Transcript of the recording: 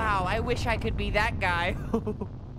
wow, I wish I could be that guy.